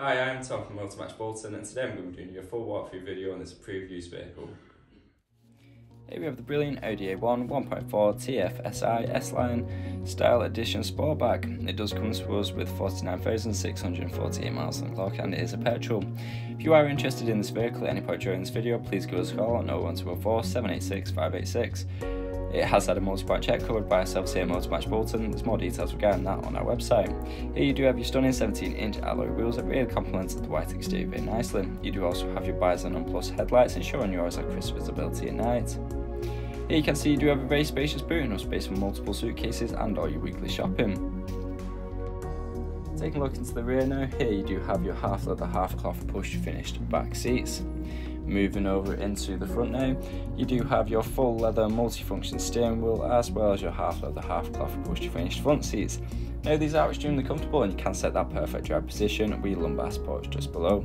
Hi, I'm Tom from Motormatch Bolton and today I'm going to be doing you a full walkthrough video on this approved used vehicle. Here we have the brilliant Audi A1 1.4 TFSI S-Line Style Edition Sportback. It does come to us with 49,648 miles on the clock and it is a petrol. If you are interested in this vehicle at any point during this video, please give us a call on 01204 786 586. It has had a multi-part check covered by ourselves here at Motormatch Bolton. There's more details regarding that on our website. Here you do have your stunning 17-inch alloy wheels that really complement the white exterior very nicely. You do also have your Xenon Plus headlights ensuring yours have crisp visibility at night. Here you can see you do have a very spacious boot, enough space for multiple suitcases and all your weekly shopping. Taking a look into the rear now, here you do have your half leather half cloth push finished back seats. Moving over into the front now, you do have your full leather multifunction steering wheel as well as your half leather half cloth push finished front seats. Now these are extremely comfortable and you can set that perfect drive position with lumbar support just below.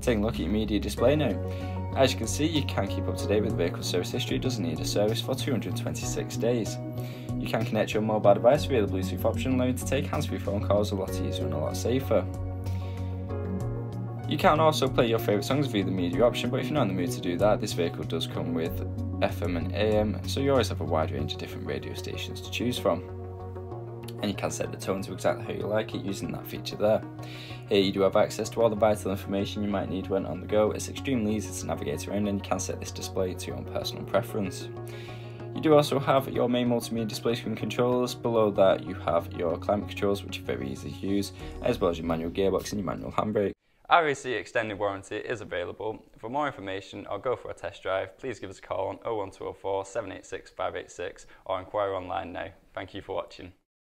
Taking a look at your media display now. As you can see, you can keep up to date with the vehicle service history, it doesn't need a service for 226 days. You can connect your mobile device via the Bluetooth option, allowing you to take hands-free phone calls a lot easier and a lot safer. You can also play your favourite songs via the media option, but if you're not in the mood to do that, this vehicle does come with FM and AM, so you always have a wide range of different radio stations to choose from. And you can set the tone to exactly how you like it using that feature there. Here you do have access to all the vital information you might need when on the go. It's extremely easy to navigate around and you can set this display to your own personal preference. You do also have your main multimedia display screen controls. Below that you have your climate controls which are very easy to use, as well as your manual gearbox and your manual handbrake. RAC extended warranty is available. For more information or go for a test drive, please give us a call on 01204 786 586 or inquire online now. Thank you for watching.